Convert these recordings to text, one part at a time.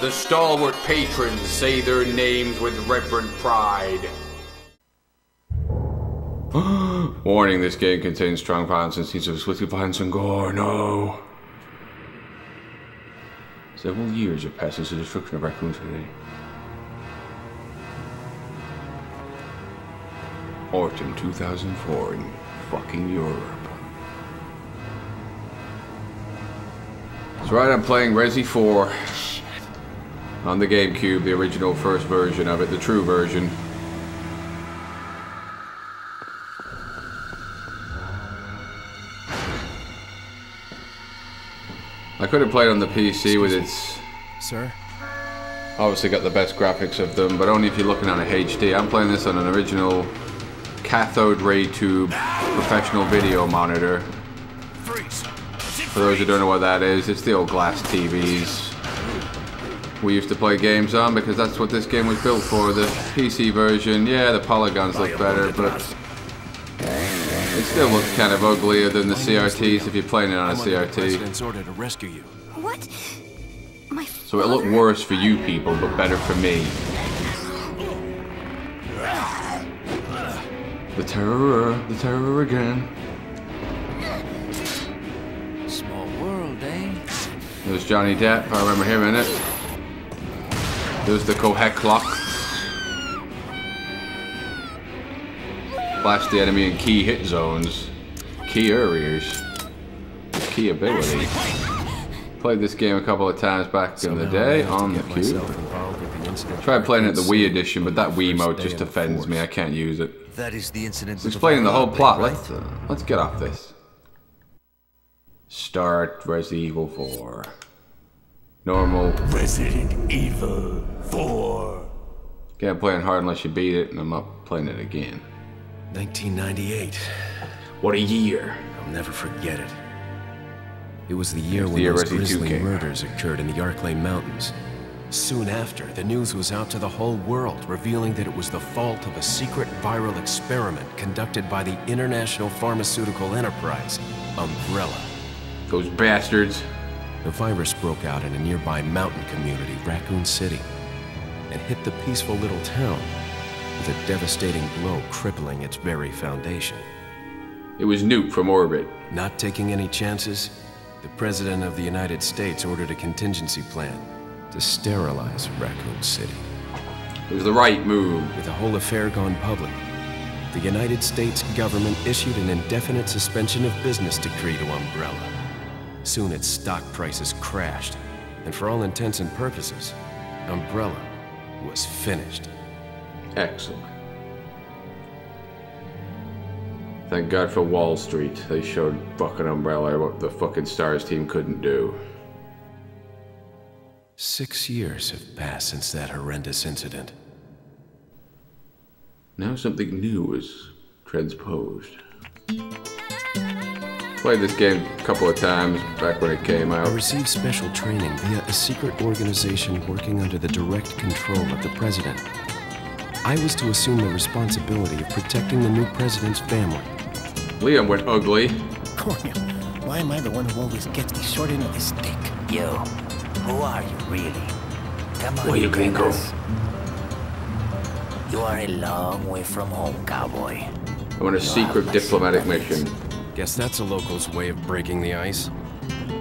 The stalwart patrons say their names with reverent pride. Warning, this game contains strong violence and scenes of explicit violence and gore. No. Several years have passed since the destruction of Raccoon City. Autumn 2004 in fucking Europe. That's right, I'm playing Resi 4 on the GameCube, the original first version of it, the true version. I could have played on the PC with its. Sir? Obviously, got the best graphics of them, but only if you're looking at a HD. I'm playing this on an original cathode ray tube professional video monitor. For those who don't know what that is, it's the old glass TVs we used to play games on because that's what this game was built for. The PC version, yeah, the polygons look better, but it still looks kind of uglier than the CRTs if you're playing it on a CRT. Order to rescue you. What? So it looked worse for you people, but better for me. The terror, the terror again. Small world, eh? There's Johnny Depp, I remember him in it. There's the Kohek clock. Blast the enemy in key hit zones. Key areas. Key ability. Played this game a couple of times back in the day on the cube. involved with the incident Tried playing it the Wii edition, but that Wii mode just day of the offends me. I can't use it. That is the incident. Explaining the whole plot. Let's uh, let's get off this. Start Resident Evil 4. Normal. Resident Evil 4. Can't play it hard unless you beat it, and I'm not playing it again. 1998. What a year! I'll never forget it. It was the year It's when the year those grisly murders occurred in the Arklay Mountains. Soon after, the news was out to the whole world, revealing that it was the fault of a secret viral experiment conducted by the international pharmaceutical enterprise, Umbrella. Those bastards. The virus broke out in a nearby mountain community, Raccoon City, and hit the peaceful little town with a devastating blow crippling its very foundation. It was Nuke from orbit. Not taking any chances, the President of the United States ordered a contingency plan to sterilize Raccoon City. It was the right move. With the whole affair gone public, the United States government issued an indefinite suspension of business decree to Umbrella. Soon its stock prices crashed, and for all intents and purposes, Umbrella was finished. Excellent. Thank God for Wall Street. They showed fucking Umbrella what the fucking Stars team couldn't do. Six years have passed since that horrendous incident. Now something new is transposed. Played this game a couple of times back when it came out. I received special training via a secret organization working under the direct control of the president. I was to assume the responsibility of protecting the new president's family. Liam went ugly. Cornel, why am I the one who always gets the short end of the stick? You, who are you really? Come on, Where you tell gonna us. You are a long way from home, cowboy. I'm on a secret diplomatic mission. Guess that's a local's way of breaking the ice.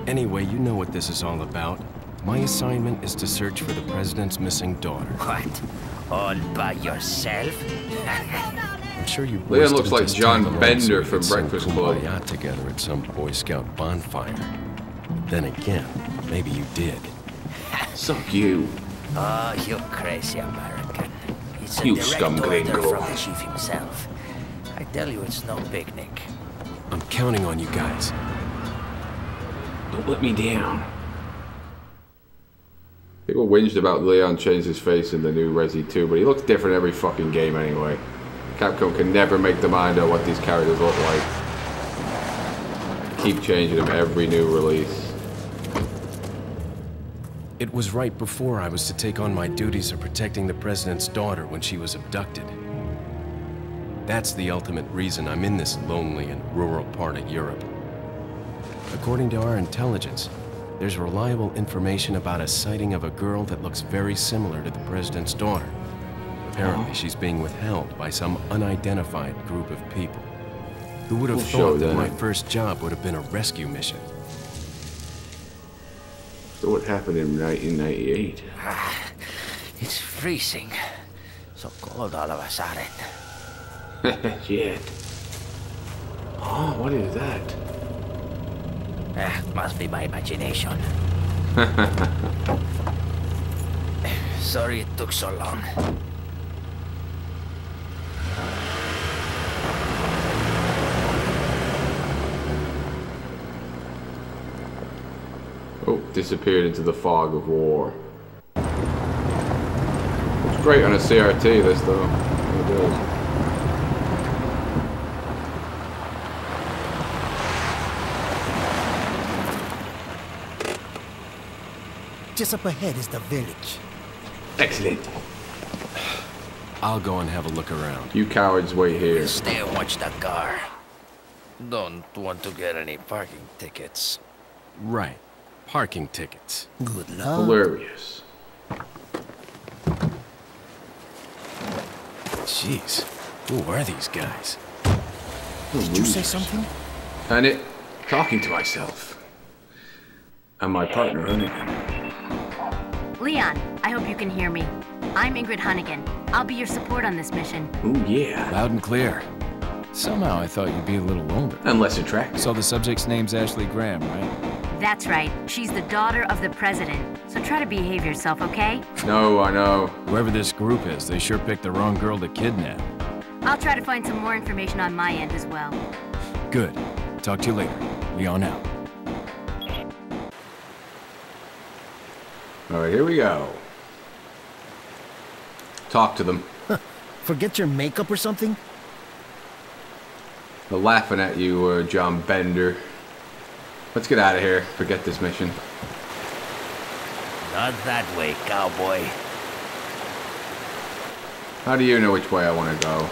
Anyway, you know what this is all about. My assignment is to search for the president's missing daughter. What? All by yourself? I'm sure you Leon boys looks didn't like John Bender so we from could sing Breakfast Club. Kumbaya together at some Boy Scout bonfire. Then again, maybe you did. Suck you. Oh, you crazy American. It's a You direct scum order gringo. from the chief himself. I tell you, it's no picnic. I'm counting on you guys. Don't let me down. People whinged about Leon changed his face in the new Resi 2, but he looks different every fucking game anyway. Capcom can never make the mind of what these characters look like. Keep changing them every new release. It was right before I was to take on my duties of protecting the president's daughter when she was abducted. That's the ultimate reason I'm in this lonely and rural part of Europe. According to our intelligence, there's reliable information about a sighting of a girl that looks very similar to the president's daughter. Apparently, she's being withheld by some unidentified group of people. Who would have We'll thought that that. my first job would have been a rescue mission? So what happened in 1998? Ah, it's freezing. So cold all of a sudden. Shit. Oh, what is that? Ah, must be my imagination. Sorry it took so long. Oh, disappeared into the fog of war. It's great on a CRT, this though. It is. Just up ahead is the village. Excellent. I'll go and have a look around. You cowards wait here. Stay and watch that car. Don't want to get any parking tickets. Right. Parking tickets. Good luck. Hilarious. Jeez. Who are these guys? Did you say something? And it, talking to myself. And my partner, Hunnigan. Leon, I hope you can hear me. I'm Ingrid Hunnigan. I'll be your support on this mission. Ooh, yeah. Loud and clear. Somehow I thought you'd be a little older. And less attractive. So the subject's name's Ashley Graham, right? That's right. She's the daughter of the president. So try to behave yourself, okay? No, I know. Whoever this group is, they sure picked the wrong girl to kidnap. I'll try to find some more information on my end as well. Good. Talk to you later. Leon out. Alright, here we go. Talk to them. Forget your makeup or something? They're laughing at you, uh, John Bender. Let's get out of here. Forget this mission. Not that way, cowboy. How do you know which way I want to go?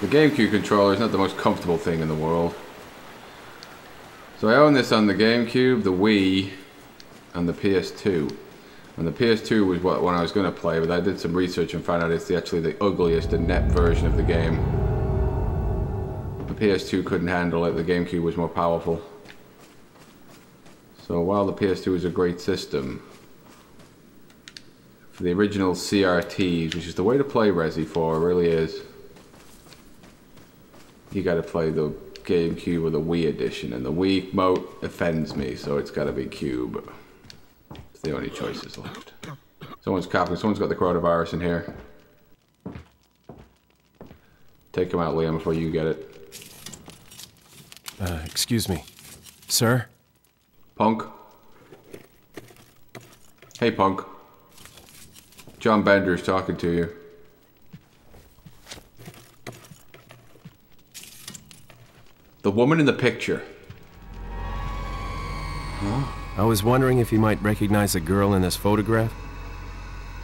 The GameCube controller is not the most comfortable thing in the world. So I own this on the GameCube, the Wii, and the PS2. And the PS2 was what one I was going to play, but I did some research and found out it's the, actually the ugliest and net version of the game. The PS2 couldn't handle it, the GameCube was more powerful. So while the PS2 is a great system, for the original CRTs, which is the way to play Resi 4, it really is. You gotta play the GameCube or the Wii edition, and the Wii mote offends me, so it's gotta be Cube. It's the only choices left. Someone's coughing, someone's got the coronavirus in here. Take him out, Liam, before you get it. Uh, excuse me. Sir? Punk. Hey, Punk. John Bender's talking to you. The woman in the picture. I was wondering if you might recognize the girl in this photograph?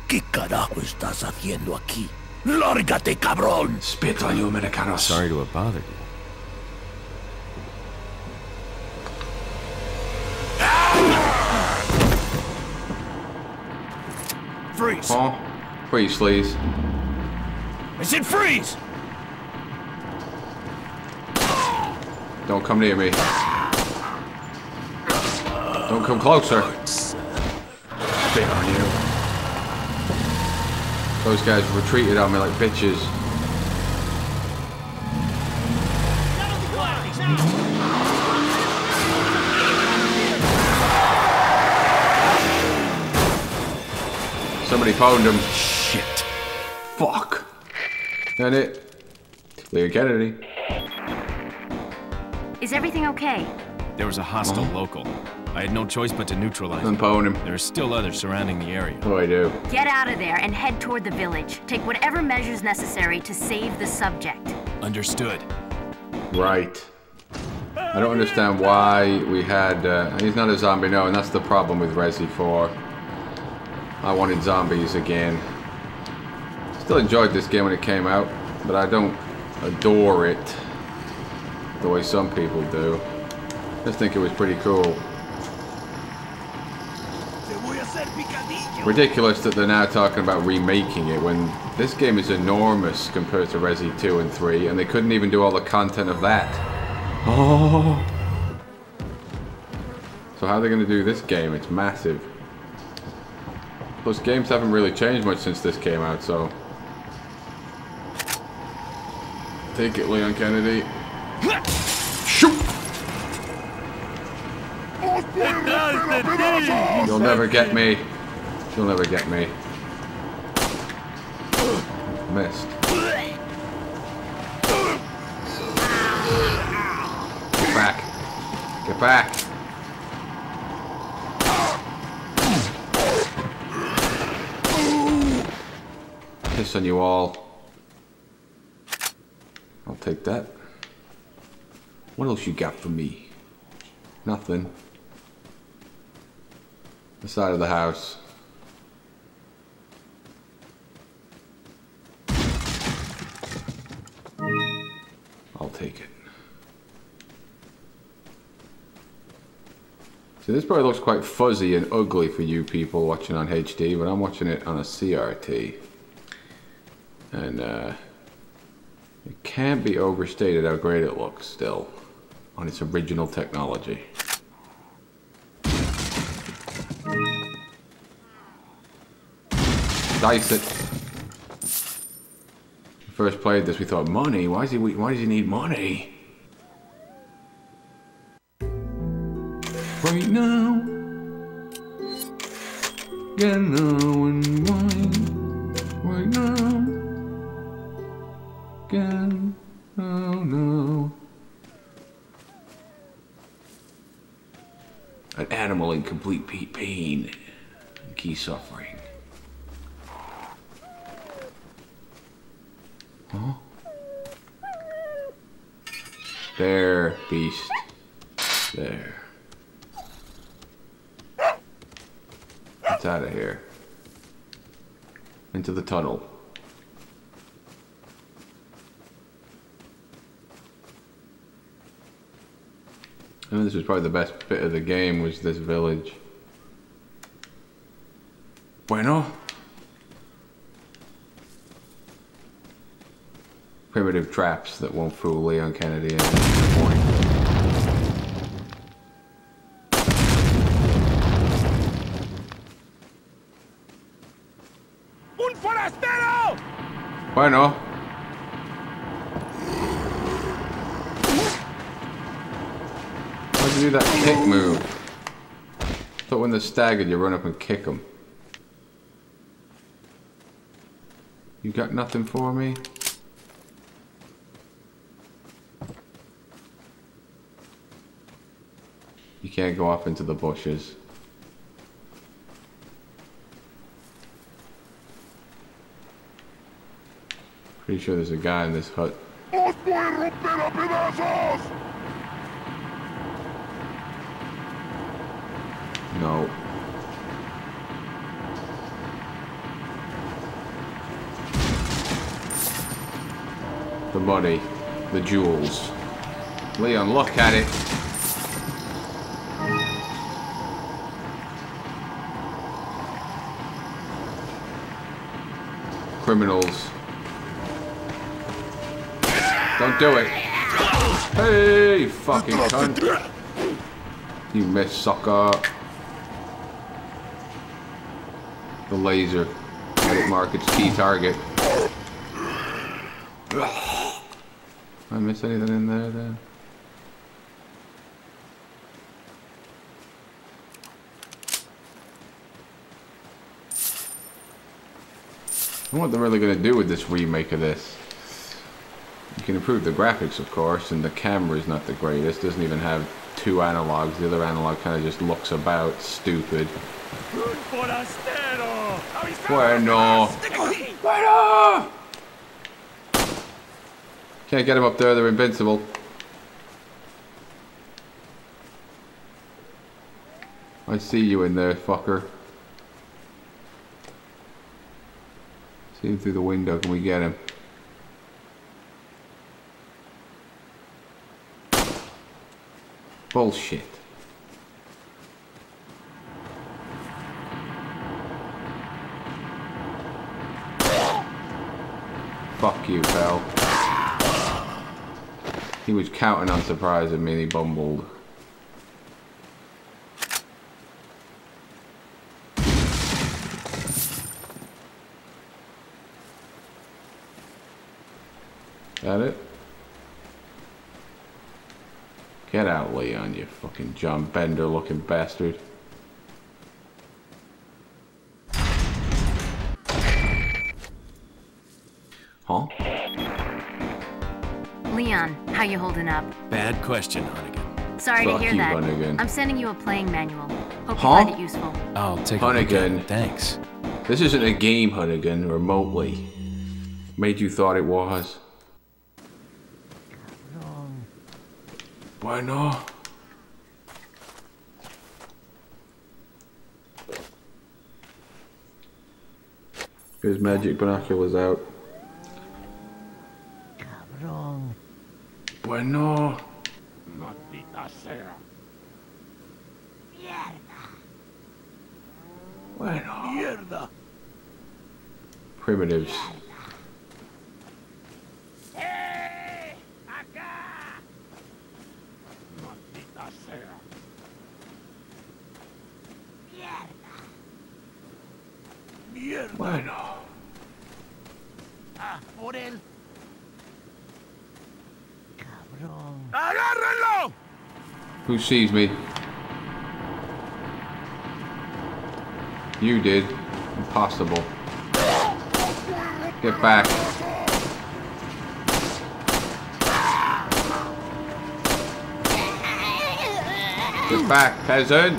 ¿Qué carajo estás haciendo aquí? ¡Lárgate, cabrón! Spit on you, Americanos. Sorry to have bothered you. Freeze! Oh, please, please. I said freeze! Don't come near me. Don't come closer. Spit on you. Those guys retreated on me like bitches. Somebody phoned him. Shit. Fuck. And it. Leon Kennedy. Is everything okay? There was a hostile uh-huh. local. I had no choice but to neutralize And him. phone him. There are still others surrounding the area. Oh, I do. Get out of there and head toward the village. Take whatever measures necessary to save the subject. Understood. Right. I don't understand why we had. Uh, he's not a zombie, no, and that's the problem with Resi 4. I wanted zombies again. Still enjoyed this game when it came out, but I don't adore it the way some people do. Just think it was pretty cool. Ridiculous that they're now talking about remaking it when this game is enormous compared to Resi 2 and 3 and they couldn't even do all the content of that. Oh. So how are they going to do this game? It's massive. Plus games haven't really changed much since this came out, so... Take it, Leon Kennedy. Shoot! You'll never get me. You'll never get me. Missed. Get back. Get back. Piss on you all. I'll take that. What else you got for me? Nothing. The side of the house. Take it. See, this probably looks quite fuzzy and ugly for you people watching on HD, but I'm watching it on a CRT. And, uh, it can't be overstated how great it looks still on its original technology. Dice it. First played this, we thought, money? Why does he, why does he need money? There, beast. There. It's out of here. Into the tunnel. I mean, this was probably the best bit of the game was this village. Bueno. Primitive traps that won't fool Leon Kennedy at any point. ¡Un forastero! Bueno. Why'd you do that kick move? thought when they're staggered, you run up and kick them. You got nothing for me? Can't go off into the bushes. Pretty sure there's a guy in this hut. ¡Os voy romper a pedazos! No. The money. The jewels. Leon, look at it. Criminals. Don't do it. Hey, fucking cunt. You missed, sucker. The laser. Edit mark its key target. I miss anything in there then? I wonder what they're really going to do with this remake of this. You can improve the graphics, of course, and the camera is not the greatest. Doesn't even have two analogs. The other analog kind of just looks about stupid. Bueno. Bueno! Can't get them up there, they're invincible. I see you in there, fucker. In through the window. Can we get him? Bullshit. Fuck you, pal. He was counting on surprise and merely bumbled. That it? Get out, Leon, you fucking John Bender looking bastard. Huh? Leon, how you holding up? Bad question, Hunnigan. Sorry Fuck to hear you, that. Hunnigan. I'm sending you a playing manual. Hope Huh? you find it useful. I'll take a look Hunnigan. it. Thanks. This isn't a game, Hunnigan, remotely. Made you thought it was. Why not? His magic binoculars out. Cabrón. Bueno. Maldita sea. Bueno. Mierda. Primitives. ¡Eh! ¡Acá! Maldita sea. Mierda. Bueno. Ah, por él. Cabrón. ¡Agárrenlo! Who sees me? You did. Impossible. Get back. Get back, peasant!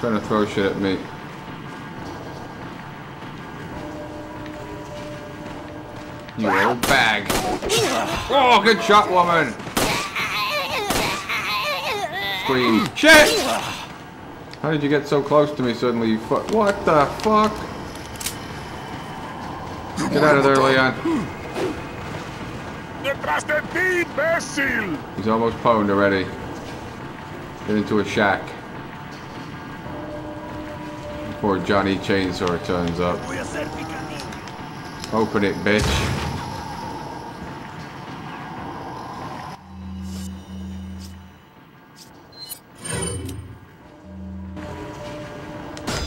Trying to throw shit at me. You old bag. Oh, good shot, woman! Scream. Shit! How did you get so close to me suddenly, you fuck? What the fuck? Get out of there, Leon. ¡Detrás de ti, imbécil! He's almost pwned already. Get into a shack. Before Johnny Chainsaw turns up. Voy a hacer picadillo. Open it, bitch.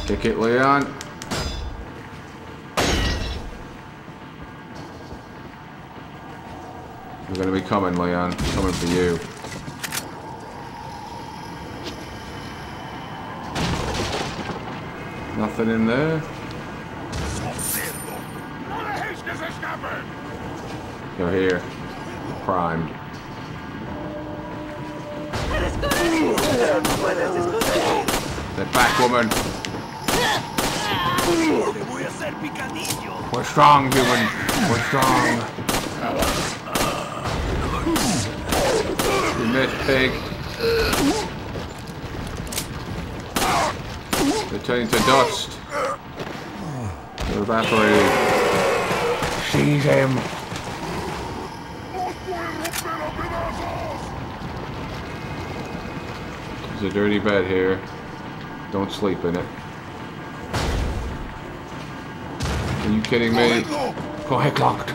Kick it, Leon. We're gonna be coming, Leon. Coming for you. Nothing in there. You're here. Primed. Get back, woman. ¡Te voy a hacer picadillo! We're strong, human. We're strong. You missed, pig. They're turning to dust. They're evaporating. Seize him. There's a dirty bed here. Don't sleep in it. Are you kidding me? Go ahead, locked.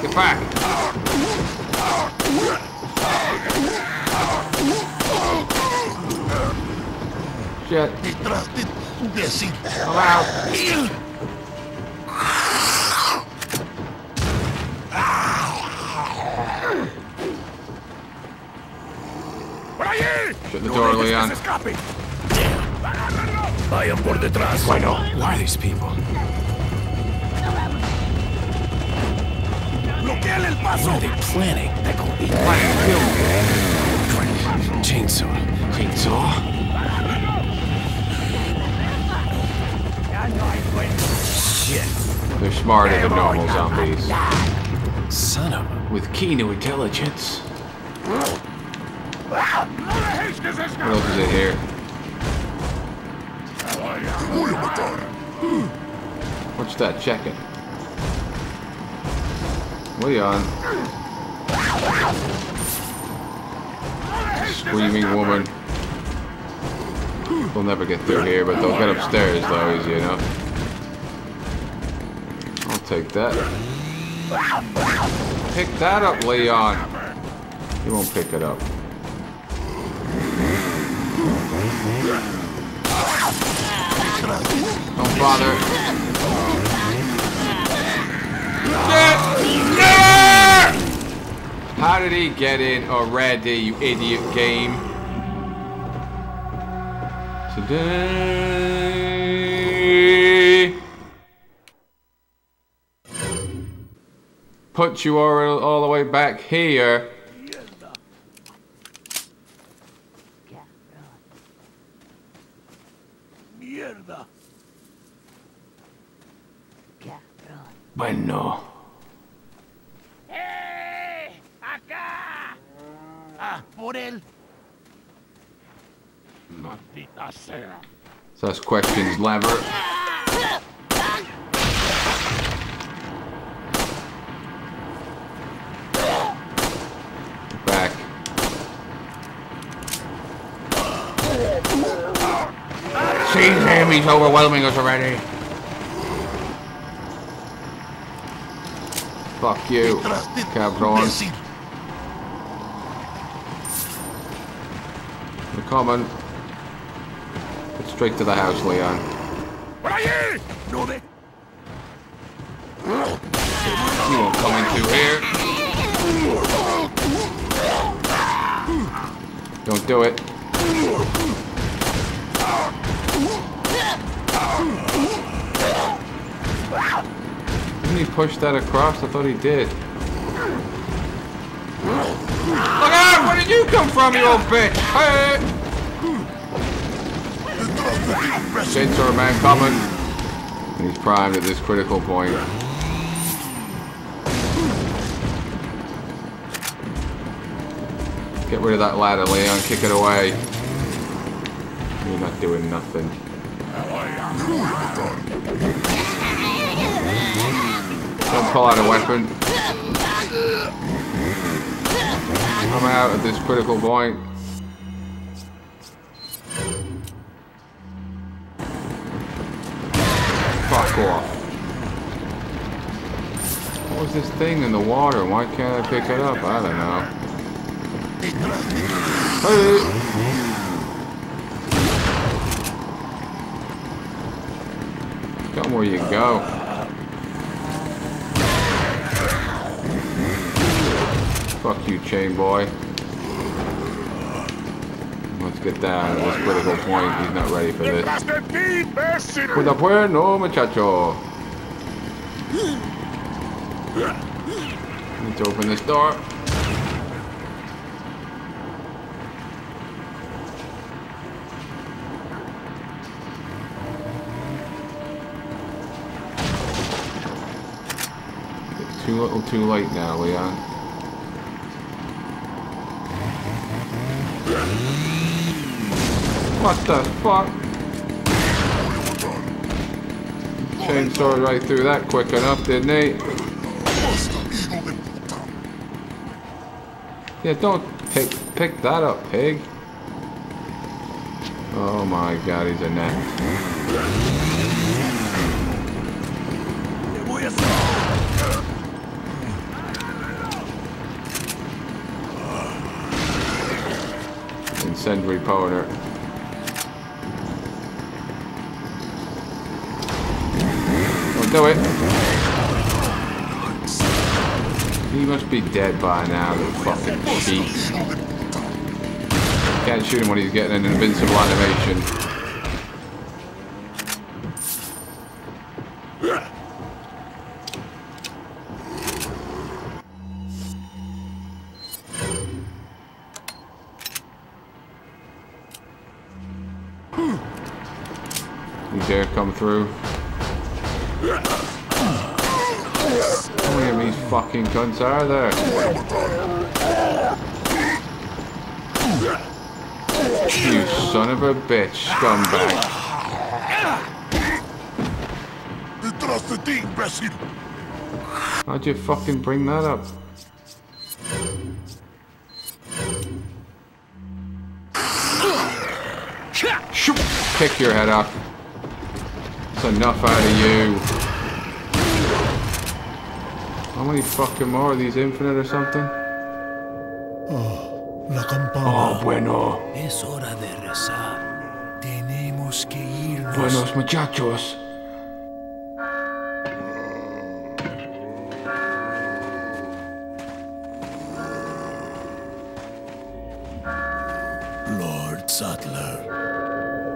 Get back! Shit. Come out. Shut the door, Leon. Se escapen! ¡Agárrenlo! Vayan por detrás. Bueno, who are these people? ¡Bloqueale el What paso! are they planning? Chainsaw. Chainsaw. They're smarter than normal zombies. Son of a... With keen intelligence. ¡No dejéis What else is it here? What's that checking? Leon. Screaming woman. They'll never get through here, but they'll get upstairs though, easy enough. I'll take that. Pick that up, Leon. He won't pick it up. Don't bother. How did he get in already, you idiot game? Today. Put you all, all the way back here. Mierda. Bueno. ¡Eh! ¡Acá! ¡Ah, por él! Maldita sea. That's questions lever. Back. Seize him, he's overwhelming us already. Fuck you, cabron. We're coming. Get straight to the house, Leon. ¡Por allí! ¡No de! You won't come into here. Don't do it. He push that across? I thought he did. Look out! Where did you come from, you old bitch? Hey! Chainsaw Man coming. And he's primed at this critical point. Get rid of that ladder, Leon. Kick it away. You're not doing nothing. Don't pull out a weapon. I'm out at this critical point. Fuck off. What was this thing in the water? Why can't I pick it up? I don't know. Hey! Come where you go. Fuck you, chain boy. Let's get down at this critical point. He's not ready for this. Cuida bueno, muchacho. To open this door. It's too little too late now, Leon. What the fuck? Chainsaw right through that quick enough, didn't he? Yeah, don't pick pick that up, pig. Oh my god, he's a net. Incendiary powder. Don't it. He must be dead by now, the fucking cheat. Can't shoot him when he's getting an invincible animation. Cunts are there? You son of a bitch, scumbag. How'd you fucking bring that up? Kick your head off. That's enough out of you. How many fucking more? Are these infinite or something? Oh, La campana. Oh, bueno. Es hora de rezar. Tenemos que irnos. Buenos muchachos. Lord Saddler.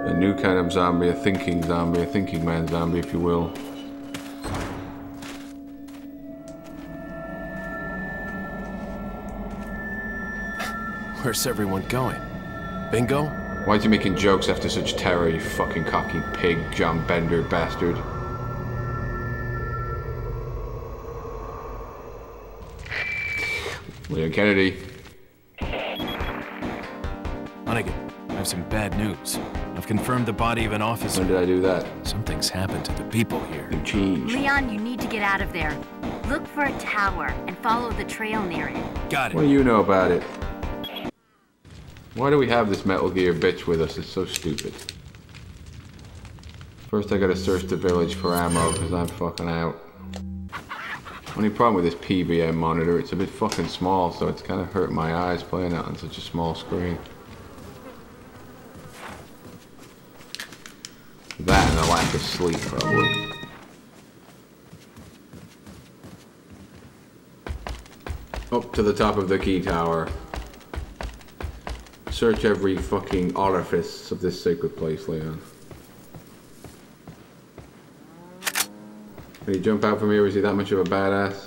A new kind of zombie, a thinking zombie, a thinking man zombie, if you will. Where's everyone going? Bingo? Why is he making jokes after such terror, you fucking cocky pig, John Bender bastard? Leon Kennedy. Hunnigan, I have some bad news. I've confirmed the body of an officer. When did I do that? Something's happened to the people here. You changed. Leon, you need to get out of there. Look for a tower and follow the trail near it. Got it. What it. do you know about it? Why do we have this Metal Gear bitch with us? It's so stupid. First I gotta search the village for ammo, because I'm fucking out. Only problem with this PVM monitor, it's a bit fucking small, so it's kind of hurt my eyes playing it on such a small screen. That and a lack of sleep, probably. Up to the top of the key tower. Search every fucking orifice of this sacred place, Leon. Can he jump out from here? Is he that much of a badass?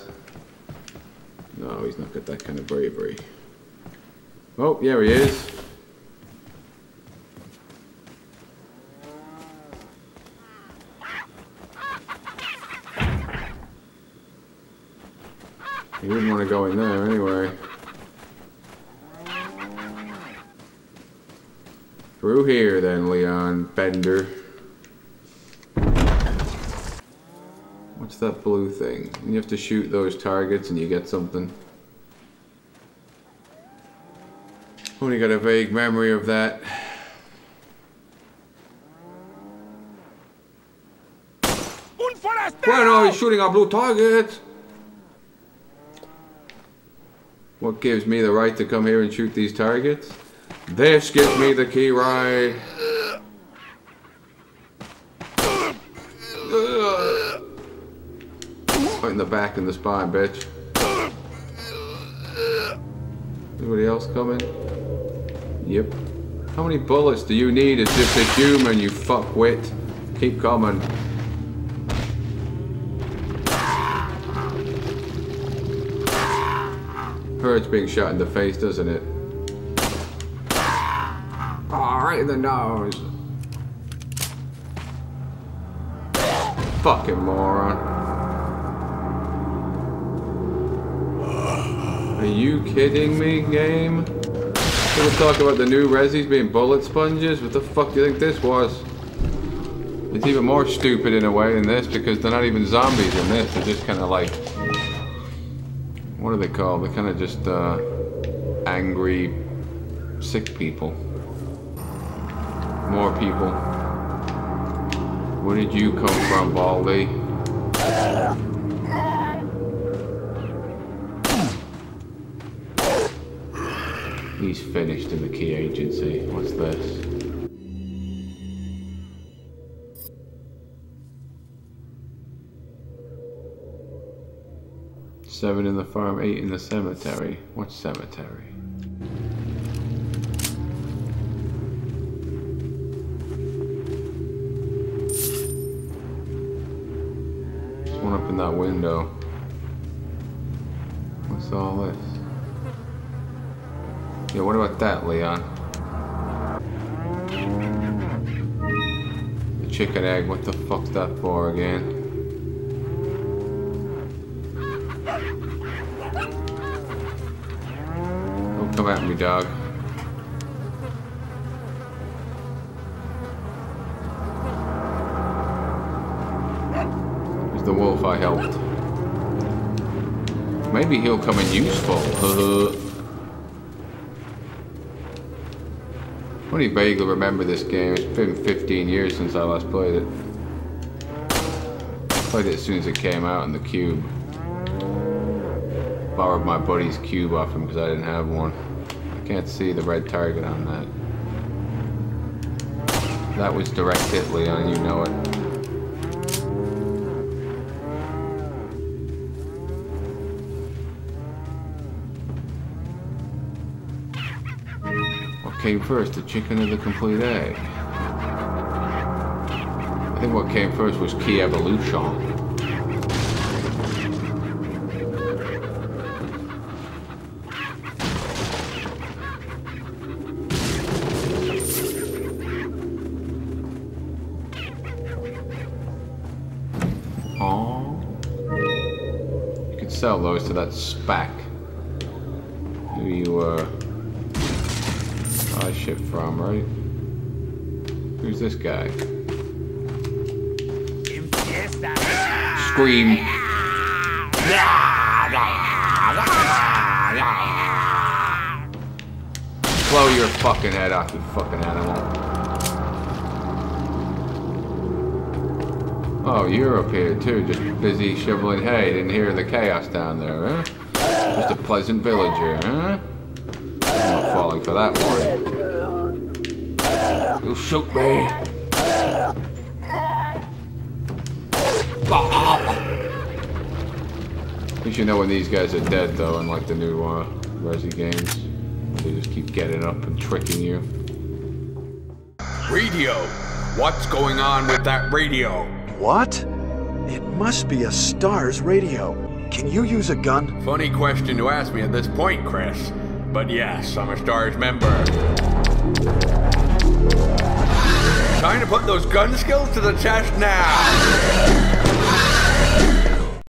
No, he's not got that kind of bravery. Oh, yeah, he is. He wouldn't want to go in there anyway. Through here then, Leon Bender. What's that blue thing? You have to shoot those targets and you get something. Only got a vague memory of that. Bueno, he's shooting our blue target! What gives me the right to come here and shoot these targets? This gives me the key right. Right in the back and the spine, bitch. Anybody else coming? Yep. How many bullets do you need? It's just a human, you fuckwit. Keep coming. Hurts being shot in the face, doesn't it? Right in the nose. Fucking moron. Are you kidding me, game? Gonna talk about the new Resis being bullet sponges? What the fuck do you think this was? It's even more stupid in a way than this because they're not even zombies in this. They're just kind of like what are they called? They're kind of just uh, angry, sick people. More people. Where did you come from, Baldy? He's finished in the key agency. What's this? Seven in the farm, eight in the cemetery. What cemetery? In that window. What's all this? Yeah, what about that, Leon? The chicken egg, what the fuck's that for again? Come at me, dog. The wolf I helped. Maybe he'll come in useful. only vaguely remember this game. It's been 15 years since I last played it. Played it as soon as it came out in the cube. Borrowed my buddy's cube off him because I didn't have one. I can't see the red target on that. That was direct hit, Leon, you know it. Came first, the chicken or the complete egg? I think what came first was key evolution. You could sell those to that spac. Who you uh buy shit from, right? Who's this guy? Scream. Blow your fucking head off, you fucking animal. Oh, you're up here too, just busy shoveling hay. Didn't hear the chaos down there, huh? Just a pleasant villager, huh? I'm not falling for that one. You shook me. At least you know when these guys are dead, though, unlike the new uh, Resi games. They just keep getting up and tricking you. Radio. What's going on with that radio? What? It must be a STARS radio. Can you use a gun? Funny question to ask me at this point, Chris. But yes, I'm a STARS member. Time to put those gun skills to the test now.